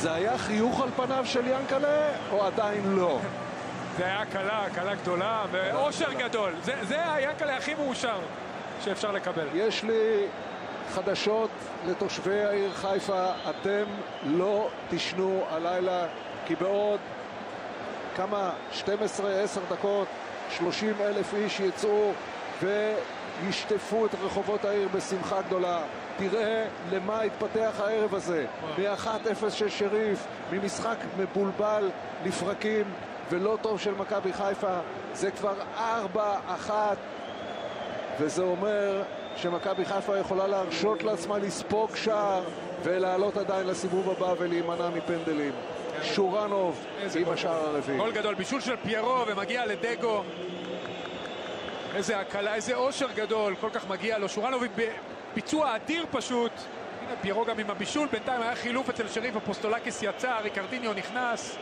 זה היה חיוך על פניו של ינקלה, או עדיין לא? זה היה הקלה, הקלה גדולה, ואושר גדול. זה, זה היענקלה הכי מאושר שאפשר לקבל. יש לי חדשות לתושבי העיר חיפה, אתם לא תישנו הלילה, כי בעוד כמה, 12-10 דקות, 30 אלף איש יצאו וישטפו את רחובות העיר בשמחה גדולה. תראה למה התפתח הערב הזה, מ-1-0 של שריף, ממשחק מבולבל לפרקים ולא טוב של מכבי חיפה, זה כבר 4-1 וזה אומר שמכבי חיפה יכולה להרשות לעצמה לספוג שער ולעלות עדיין לסיבוב הבא ולהימנע מפנדלים. שורנוב עם השער הרביעי. גול גדול, בישול של פיירו ומגיע לדגו. איזה הקלה, איזה אושר גדול, כל כך מגיע לו. שורנוב עם ביצוע אדיר פשוט. הנה פיירו גם עם הבישול, בינתיים היה חילוף אצל שריף, הפוסטולקיס יצא, ריקרדיניו נכנס.